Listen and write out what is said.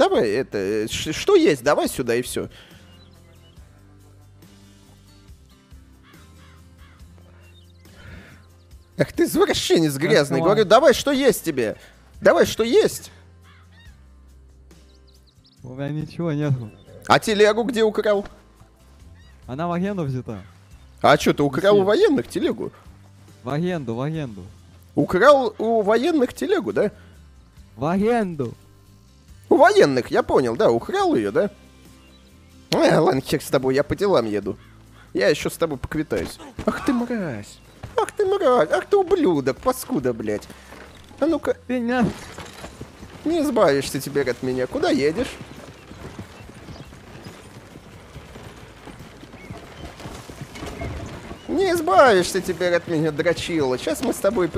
давай, это, что есть, давай сюда и все. Ах ты извращенец грязный. ну Говорю, давай, что есть тебе? Давай, что есть? У меня ничего нету. А телегу где украл? Она в аренду взята. А что, ты украл у военных телегу? В аренду, в аренду. Украл у военных телегу, да? В аренду. Военных, я понял, да, украл ее, да? Э, ладно, хер с тобой, я по делам еду. Я еще с тобой поквитаюсь. Ах ты мразь. Ах ты мразь. Ах ты ублюдок, паскуда, блядь. А ну-ка, не... не избавишься теперь от меня. Куда едешь? Не избавишься теперь от меня, дрочила. Сейчас мы с тобой